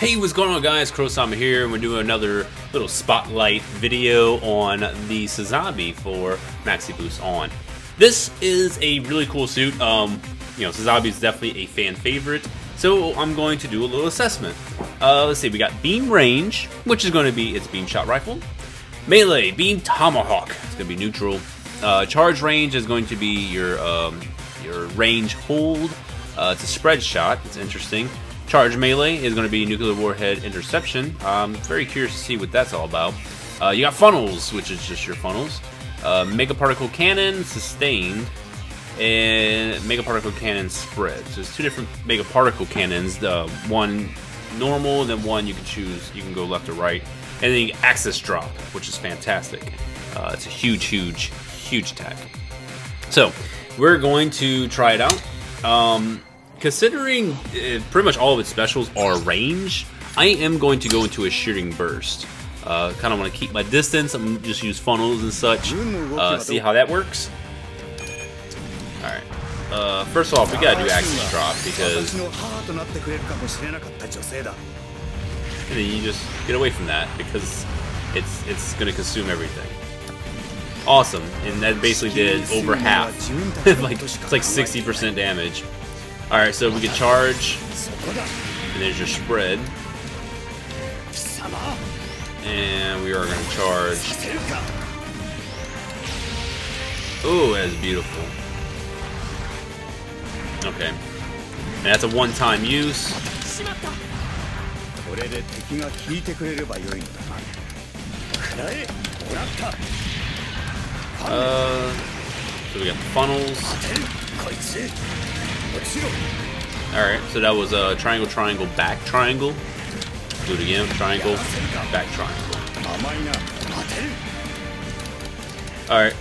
Hey, what's going on guys? KrowSama here, and we're doing another little spotlight video on the Sazabi for Maxi Boost On. This is a really cool suit. Um, you know, Sazabi is definitely a fan favorite, so I'm going to do a little assessment. Uh, let's see, we got Beam Range, which is going to be its Beam Shot Rifle. Melee, Beam Tomahawk, it's going to be neutral. Uh, charge Range is going to be your, um, your range hold. Uh, it's a spread shot, it's interesting. Charge Melee is going to be Nuclear Warhead Interception. I'm very curious to see what that's all about. Uh, you got Funnels, which is just your funnels. Uh, Mega Particle Cannon, Sustained, and Mega Particle Cannon Spread. So there's two different Mega Particle Cannons. Uh, one normal, and then one you can choose, you can go left or right. And then Axis Drop, which is fantastic. Uh, it's a huge, huge, huge attack. So, we're going to try it out. Um, Considering uh, pretty much all of its specials are range, I am going to go into a shooting burst. Uh, kind of want to keep my distance. I'm just use funnels and such. Uh, see how that works. All right. Uh, first off, we gotta do axis drop because, and then you just get away from that because it's it's gonna consume everything. Awesome, and that basically did over half. like it's like 60% damage. Alright, so we can charge. And there's your spread. And we are going to charge. Oh, that's beautiful. Okay. And that's a one-time use. Uh, so we got the funnels. Alright, so that was a uh, triangle, triangle, back triangle. Do it again, triangle, back triangle. Alright.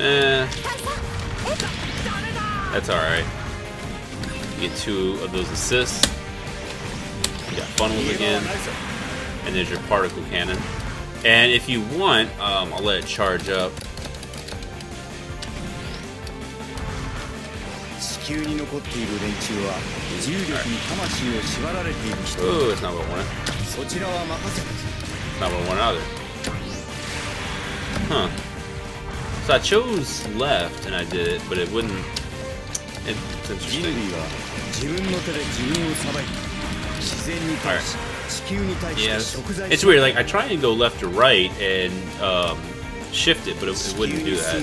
Eh. That's alright. Get two of those assists. You got funnels again. And there's your particle cannon. And if you want, um, I'll let it charge up. 球に残っている連中は重力に魂を縛られている人 Ooh, it's not what I wanted. そちらは任せた It's not what I wanted either. Huh. So I chose left and I did it, but it wouldn't. It's interesting. Right. Yes. It's weird. Like I try and go left or right and um, shift it, but it, it wouldn't do that.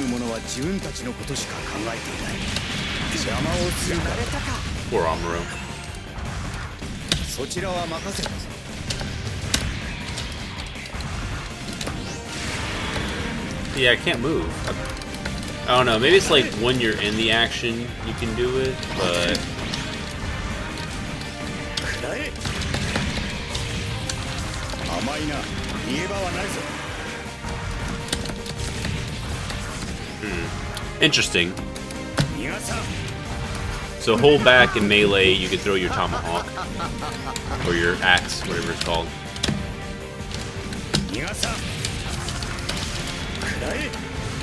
Poor Amuro. Yeah, I can't move. I don't know, maybe it's like when you're in the action you can do it, but... Hmm. Interesting. So hold back in melee, you can throw your tomahawk. Or your axe, whatever it's called.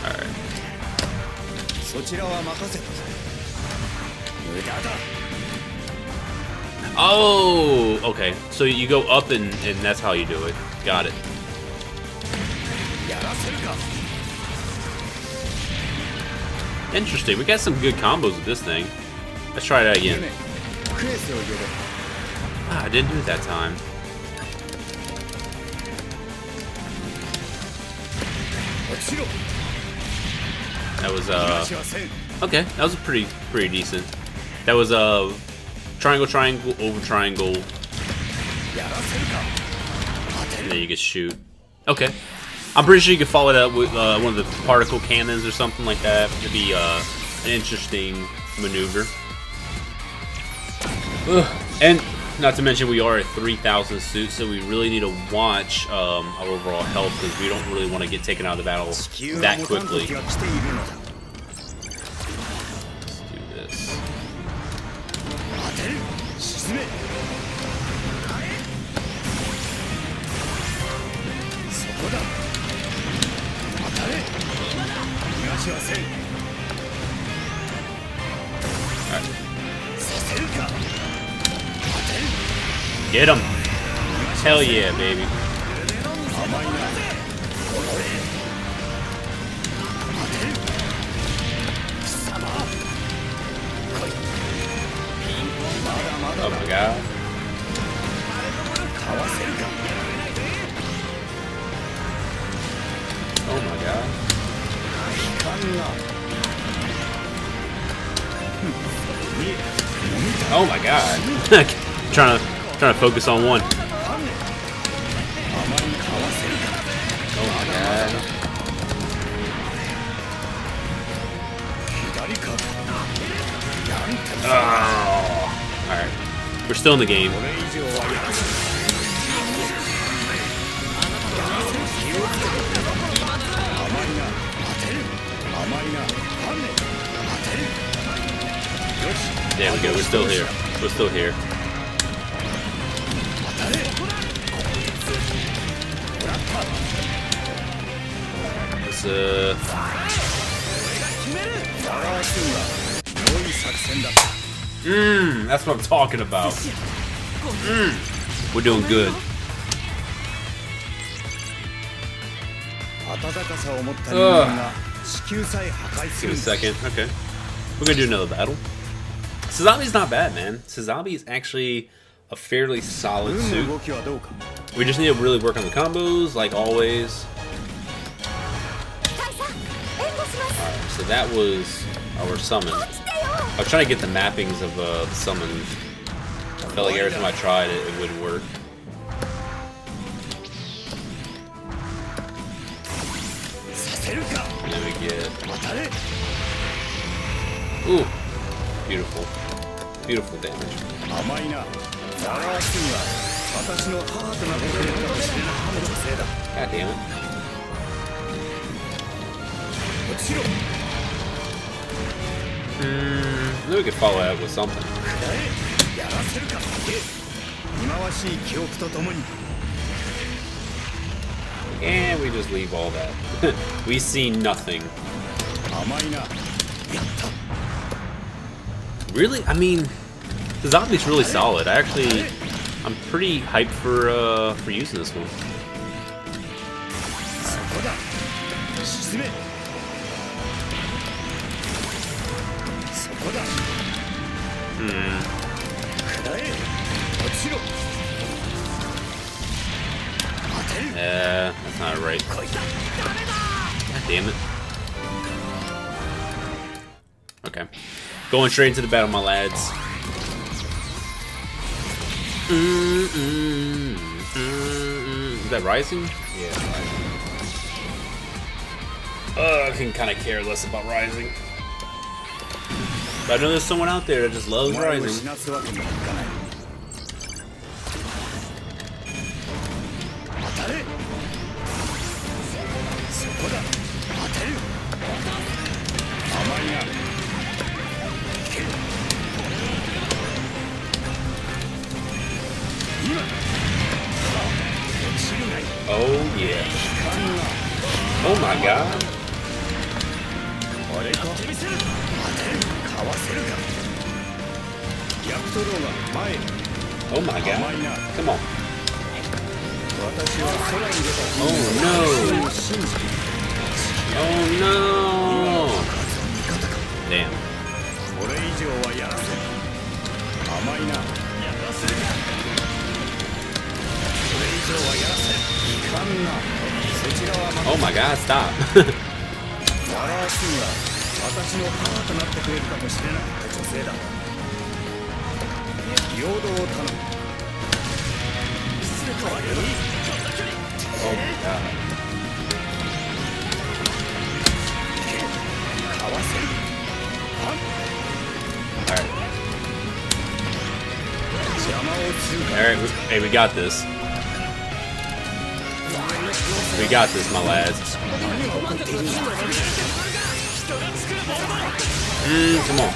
Alright. Oh, okay. So you go up and, and that's how you do it. Got it. Interesting. We got some good combos with this thing. Let's try that again. Ah, I didn't do it that time. That was uh okay. That was pretty pretty decent. That was a uh, triangle, triangle, over triangle. And then you can shoot. Okay. I'm pretty sure you could follow that with uh, one of the particle cannons or something like that. It'd be uh, an interesting maneuver. Ugh. And not to mention we are at 3,000 suits, so we really need to watch um, our overall health because we don't really want to get taken out of the battle that quickly. Get him. Hell yeah, baby. Oh my god. Oh my god. Oh my god. trying to trying to focus on one. Oh. Alright. We're still in the game. There we go. We're still here. We're still here. Mmm, that's what I'm talking about. Mmm, We're doing good. Ugh. Give me a second. Okay. We're gonna do another battle. Sazabi's not bad, man. Sazabi is actually a fairly solid suit. We just need to really work on the combos, like always. So that was our summon. I was trying to get the mappings of uh, the summon. I felt like every time I tried it, it would work. Then we get... Ooh! Beautiful. Beautiful damage. 甘いなダガースンは私の母となってくれるかもしれない女性だ God damn it. 落ちろ Hmm, then we could follow that with something. やらせるか忌まわしい記憶とともに And we just leave all that. we see nothing. 甘いなやった Really? I mean, the zombie's really solid. I actually, I'm pretty hyped for uh, for using this one. Hmm. Uh, that's not right. God damn it. Okay. Going straight into the battle, my lads. Is that Rising? Yeah, Uh, I can kind of care less about Rising. But I know there's someone out there that just loves Rising. Oh my god. あれか当てるかわせるか逆トローが前へ Oh my 甘 god. Come on. 私は空に出た Oh そ no. Oh no. Damn. これ以上はやらせん甘いなやらせるかこれ以上はやらせんいかんな Oh my god, stop. 私の母となってくれるかもしれなか平等を頼む失礼かわれる Oh はっ Alright, we got this. We got this, my lads. Mm, come on.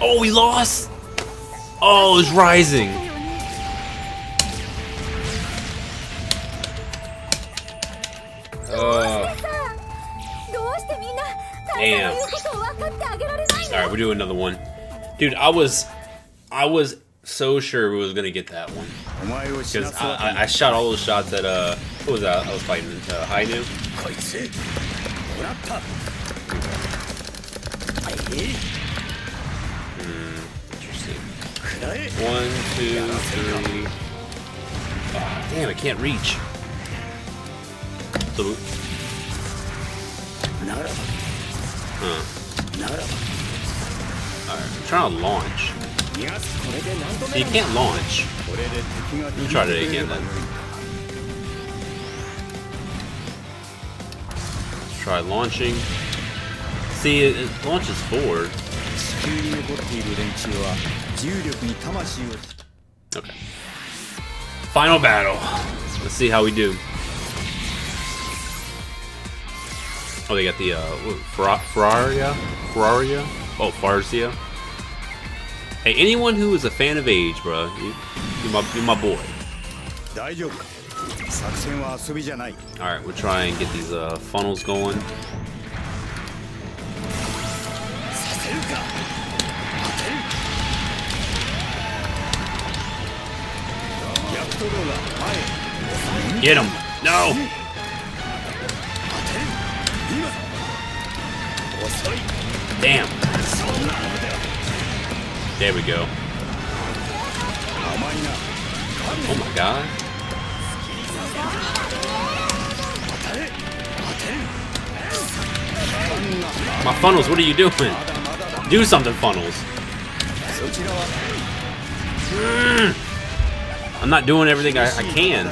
Oh, we lost! Oh, it's rising. Oh. Damn. Alright, we do another one. Dude, I was... I was so sure we was gonna get that one. Because I, I, I, shot all those shots at uh, what was that? I was fighting uh, Hi-Nu. Hmm, one, two, three. Oh, damn, I can't reach. Boop. Huh. Alright, I'm trying to launch. You can't launch. Let me try it again then. Let's try launching. See, it, it launches forward. Okay. Final battle. Let's see how we do. Oh, they got the, uh, Ferraria? Ferraria? Oh, Farsia. Hey, anyone who is a fan of age, bro, you, are my, you're my boy. Alright, we'll try and get these uh, funnels going. Get him! No! Damn! There we go. Oh my god. My funnels, what are you doing? Do something, funnels. Mm. I'm not doing everything I, I can.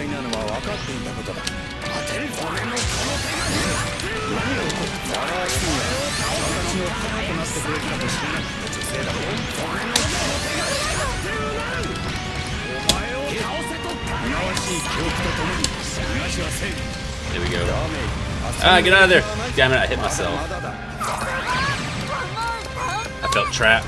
Ah, get out of there! Damn it, I hit myself. I felt trapped.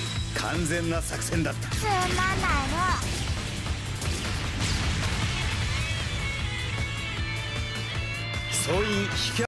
完全な作戦だった。つまんないの。総員引き